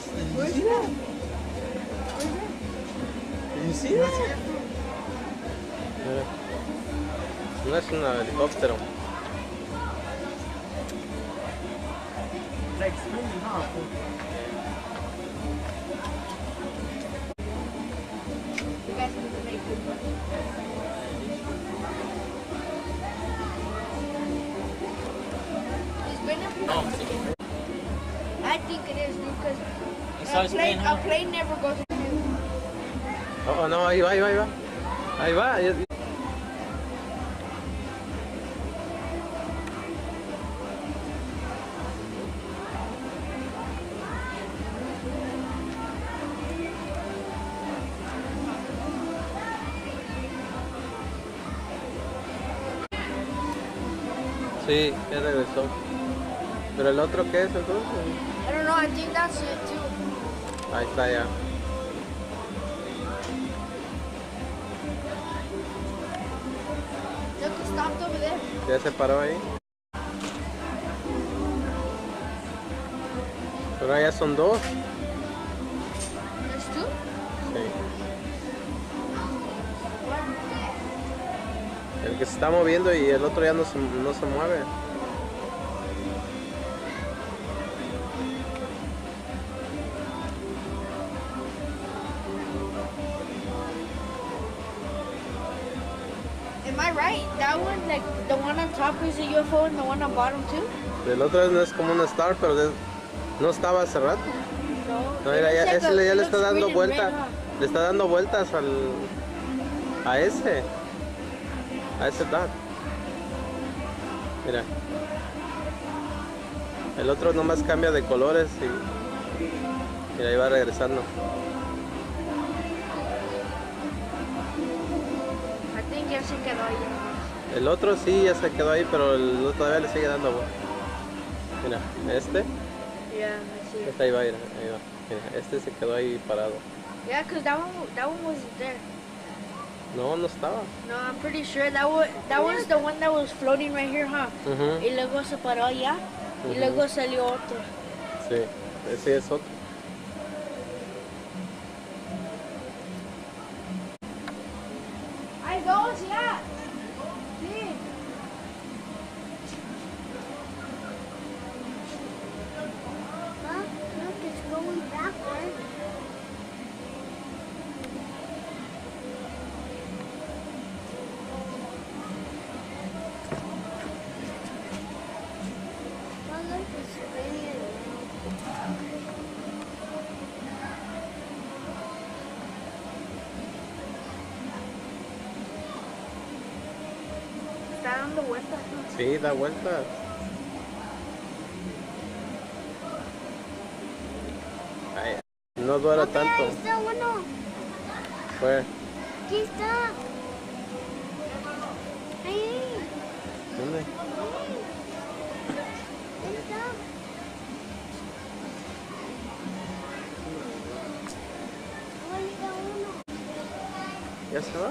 those things. That? You see that? Yeah. Нашли на helicopter. Like swimming, huh? You guys need to one. Oh, I think it is because a plane, plane, a huh? plane never goes through. Oh, no, ahí va, ahí va, ahí va. Ahí va. Sí, ya regresó. Pero el otro, ¿qué es entonces? I don't know. I think that's it too. Ahí está ya. Ya se paró ahí. Pero ya son dos. Sí. El que se está moviendo y el otro ya no se, no se mueve. I right? That one, like the one on top is a UFO and the one on bottom too? El otro no es como un star, pero no estaba hace rato. No. No, mira, ya, ese le- ya le está dando green and vuelta. red, huh? Le está dando vueltas al a ese. A ese dot. Mira. El otro nomás cambia de colores y mira, ahí va regresando. Se quedó ahí. El otro sí ya se quedó ahí, pero el otro todavía le sigue dando vueltas. Mira, este, Yeah, see. este ahí va, mira, ahí va. Mira, este se quedó ahí parado. Yeah, cause that one, that one wasn't there. No, no estaba. No, I'm pretty sure that was that was the one that was floating right here, huh? Ujú, Y luego se paró allá y Ujú. luego salió otro. Sí, ese es otro. vergonha Está dando vueltas. ¿no? Sí, da vueltas. Ay, no dura Mira, Ahí tanto. está uno. Fue. Aquí está. Ahí. ¿Dónde? Ahí está. Ahí está uno. ¿Ya se va?